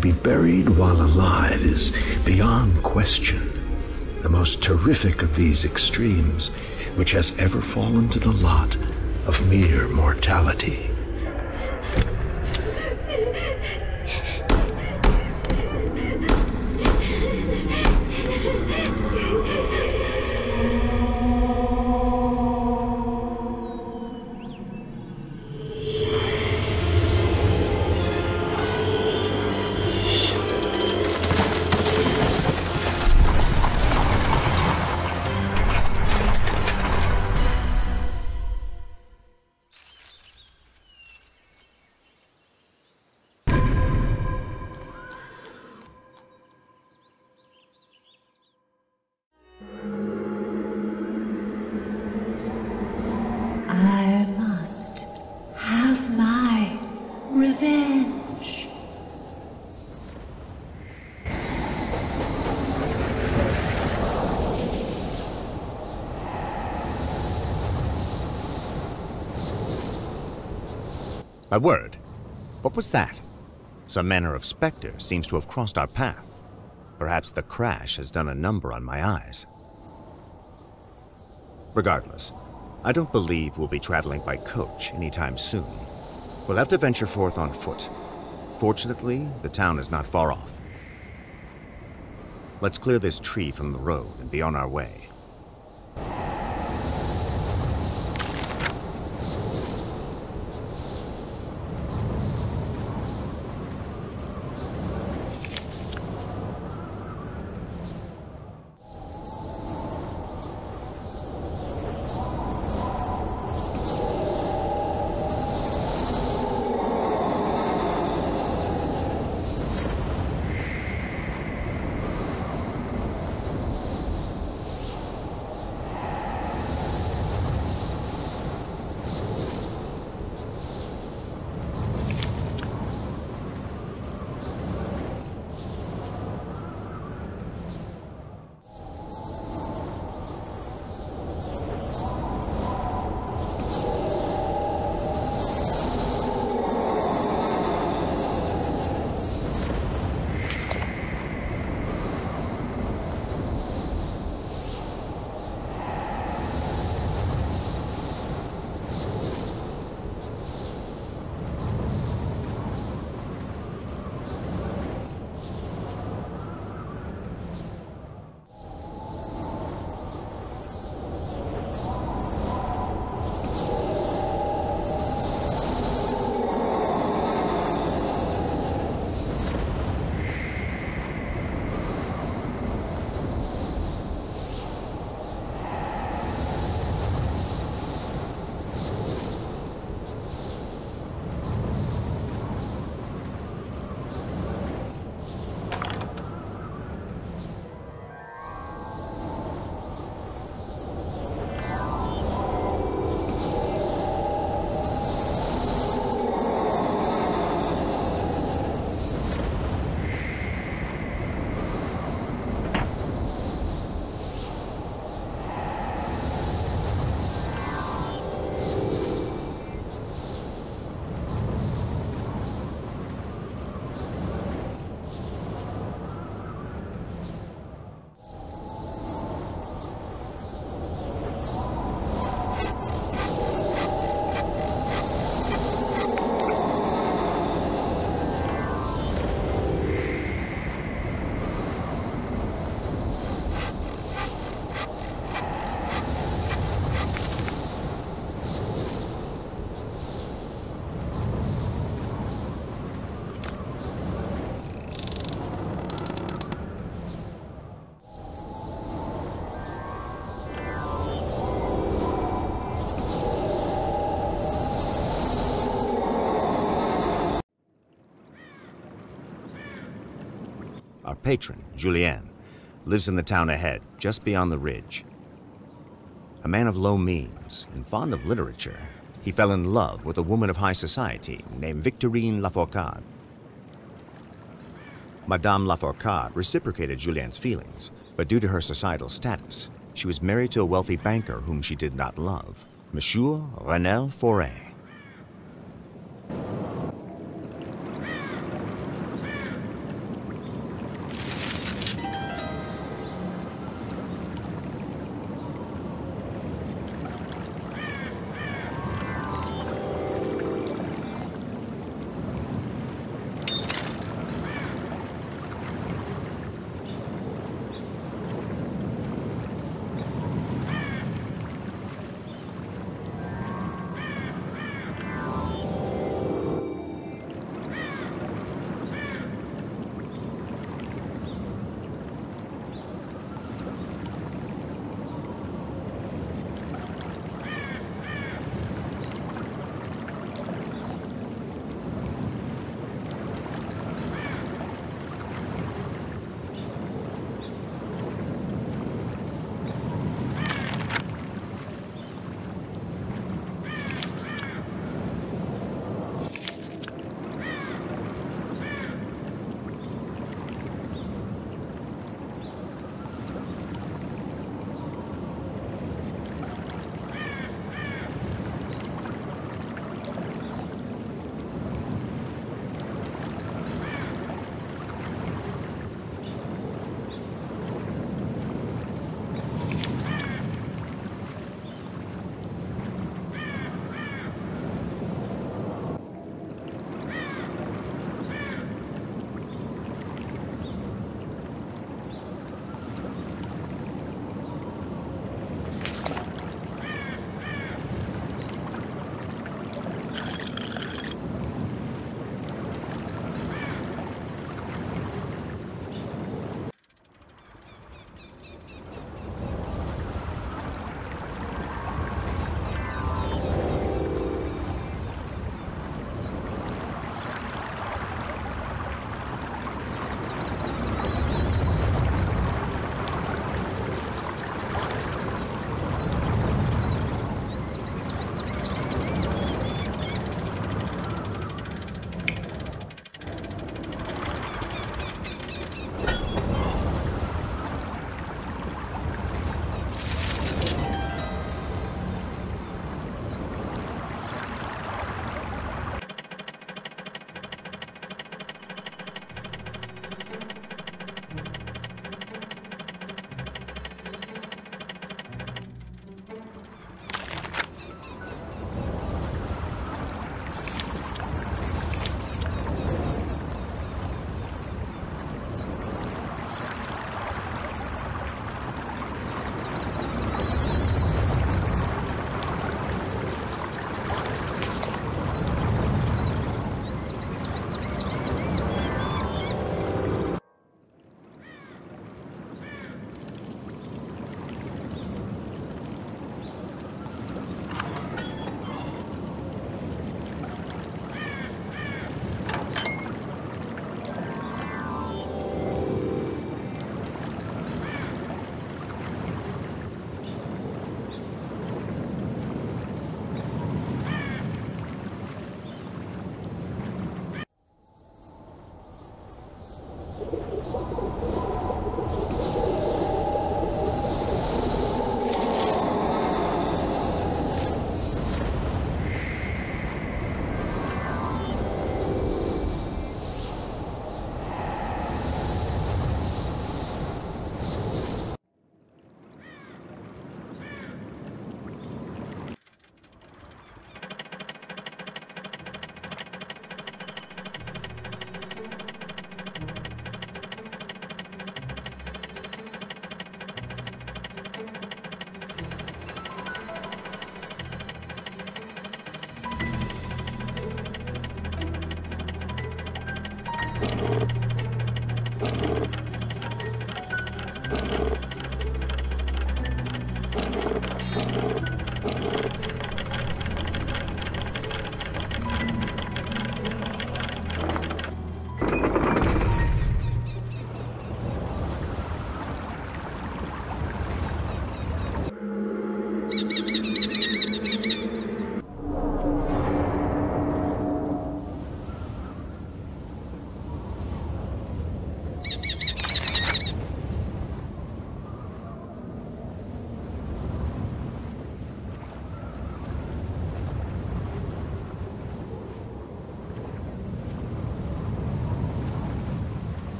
Be buried while alive is beyond question the most terrific of these extremes which has ever fallen to the lot of mere mortality. My word. What was that? Some manner of specter seems to have crossed our path. Perhaps the crash has done a number on my eyes. Regardless, I don't believe we'll be traveling by coach anytime soon. We'll have to venture forth on foot. Fortunately, the town is not far off. Let's clear this tree from the road and be on our way. Patron, Julien, lives in the town ahead, just beyond the ridge. A man of low means and fond of literature, he fell in love with a woman of high society named Victorine Lafourcade. Madame Lafourcade reciprocated Julien's feelings, but due to her societal status, she was married to a wealthy banker whom she did not love, Monsieur Renelle Foray.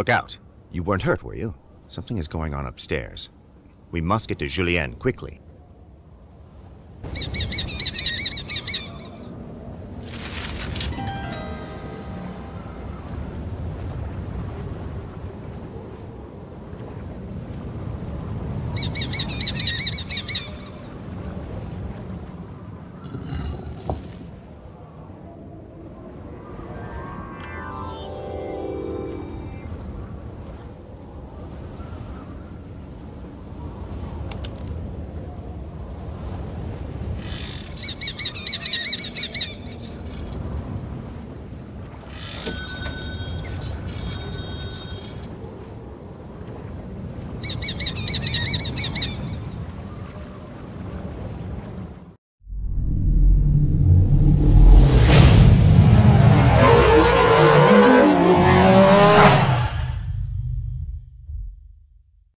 Look out. You weren't hurt, were you? Something is going on upstairs. We must get to Julien quickly.